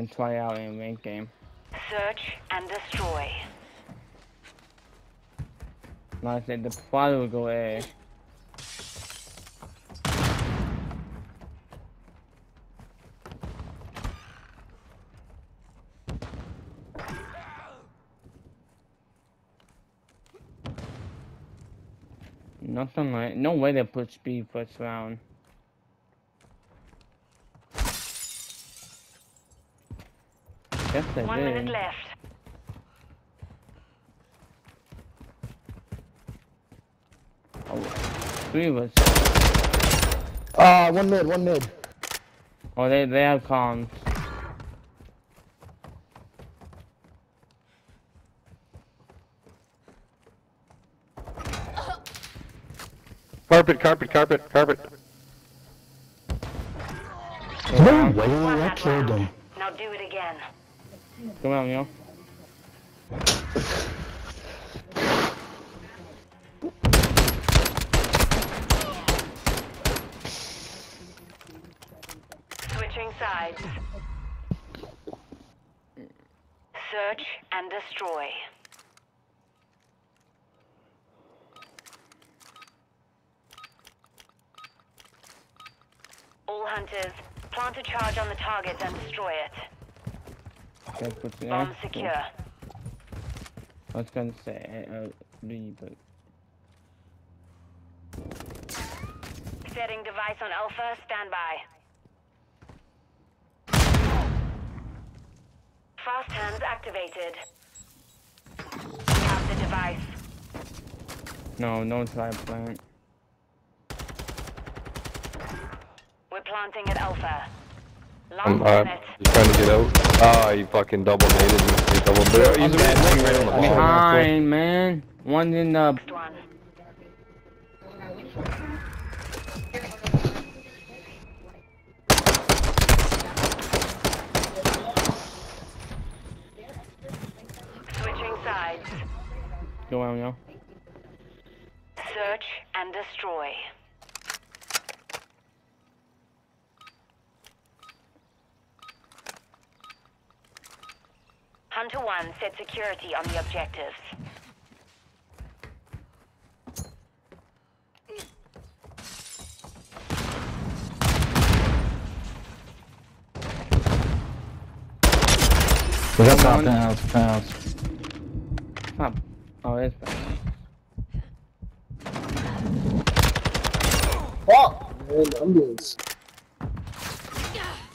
and try out in rank game. Search and destroy. Like I said, the probably will go A. Nothing like, no way they put speed first round. Yes, One did. minute left. Oh, three of us. Ah, one mid, one mid. Oh, they they have comms. Carpet, carpet, carpet, carpet. No way, I killed round. him. Now do it again. Come on, yo. Switching sides. Search and destroy. All hunters, plant a charge on the target and destroy it. Okay, put it Bomb secure. I was gonna say, uh, but Setting device on Alpha, stand by. Fast hands activated. Have the device. no, no try plant. We're planting at Alpha. Last I'm uh, minute. just trying to get out. Ah, he fucking double mated me. He double mated. He's dead. right on the wall. Behind, man. One in the. Next one. Switching sides. Go on, yo. Search and destroy. Hunter 1 set security on the objectives. We got top house, house. Stop. Oh, it's bad. Fuck! Man, ambulance.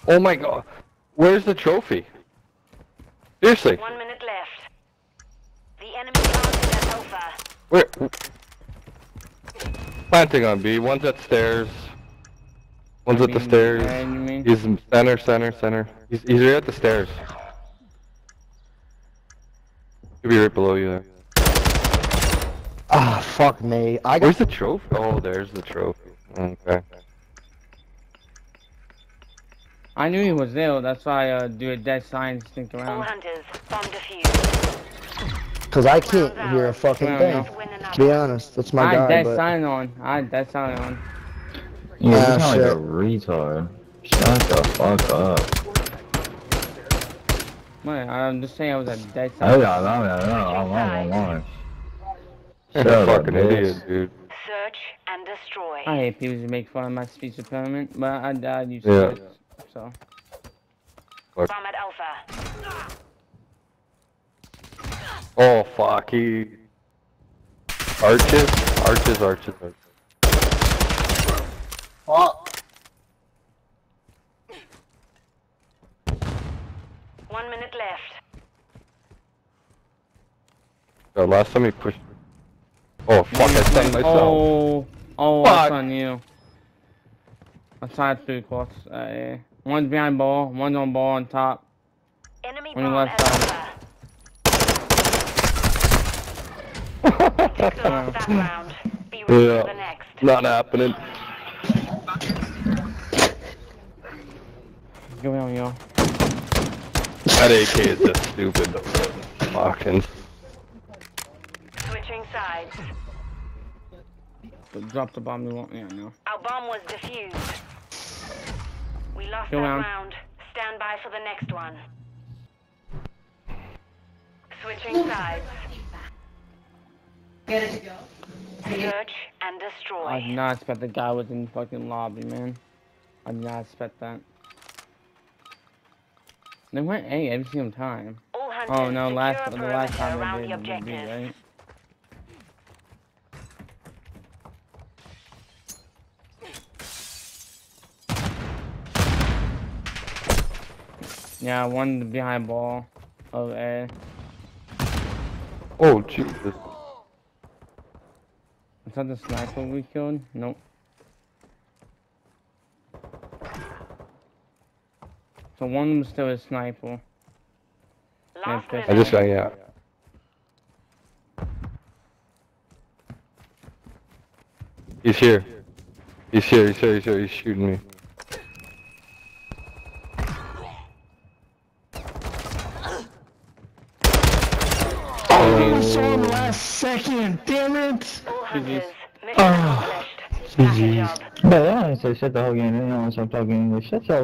Oh my god. Where's the trophy? Seriously. One minute left. The enemy planted at Alpha. Where? Planting on B. One's at stairs. One's I at the stairs. mean? He's in center, center, center. He's, he's right at the stairs. He'll be right below you there. Ah, fuck me. I got Where's the trophy? Oh, there's the trophy. Okay. I knew he was there. That's why I uh, do a dead science think All around. hunters, bomb defused. Cause I can't hear a fucking Well, thing. To be honest, that's my I had guy, dead but sign on. I had dead sign on. Yeah, you Ah, sound like a shit. retard. Shut the fuck up. Wait, I'm just saying I was a dead Oh sign. yeah, no, no, no, I'm on, I'm on. Shut Shut up, fucking bitch. idiot, dude. Search and destroy. I hate people who make fun of my speech impediment, but I died used Yeah. to it. So, Bomb at Alpha. Oh fuck, he arches, arches, arches. arches. One minute left. The last time he pushed. Oh fuck, I stunned myself. oh, oh, Fuck. that's on you. I tried three quarters. Uh. One's behind ball, one's on ball on top. Enemy On the bomb left side. Alpha. Took the last round. Be ready Yeah. for the next. Not happening. Go on, yo. That AK is just stupid. Fucking. Switching sides. Drop the bomb. We won't. Yeah, no. Our bomb was defused. We lost Go that round. round. Stand by for the next one. Switching sides. Search and destroy. I did not expect the guy was in the fucking lobby, man. I did not expect that. They went A every single time. All hunters Oh no, last the last time around they did it would be, right? Yeah, one behind ball of A. Oh, Jesus. Is that the sniper we killed? Nope. So one of them still a sniper. Last I just minute. got, yeah. He's here. He's here, he's here, he's here, he's shooting me. Oh, I saw him last second. Damn it. A job. But I honestly said the whole game, you know, so I'm talking English. That's all.